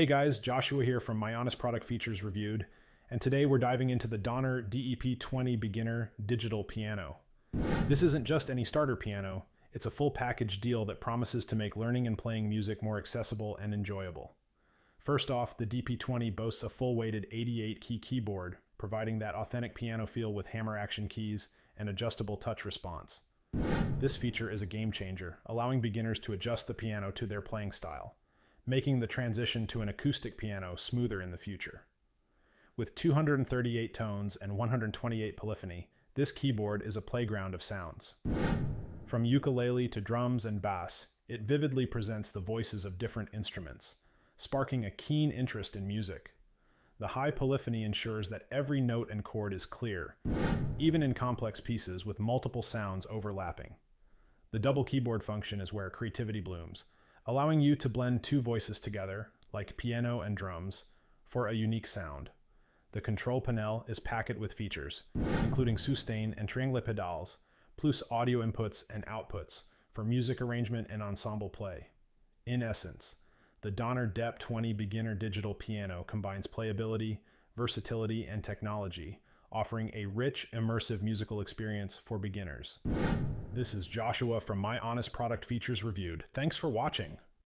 Hey guys, Joshua here from My Honest Product Features Reviewed, and today we're diving into the Donner DEP20 Beginner Digital Piano. This isn't just any starter piano, it's a full package deal that promises to make learning and playing music more accessible and enjoyable. First off, the DP20 boasts a full weighted 88 key keyboard, providing that authentic piano feel with hammer action keys and adjustable touch response. This feature is a game changer, allowing beginners to adjust the piano to their playing style making the transition to an acoustic piano smoother in the future. With 238 tones and 128 polyphony, this keyboard is a playground of sounds. From ukulele to drums and bass, it vividly presents the voices of different instruments, sparking a keen interest in music. The high polyphony ensures that every note and chord is clear, even in complex pieces with multiple sounds overlapping. The double keyboard function is where creativity blooms, allowing you to blend two voices together, like piano and drums, for a unique sound. The control panel is packed with features, including sustain and triangle pedals, plus audio inputs and outputs for music arrangement and ensemble play. In essence, the Donner DEP 20 beginner digital piano combines playability, versatility, and technology, offering a rich, immersive musical experience for beginners. This is Joshua from My Honest Product Features Reviewed. Thanks for watching.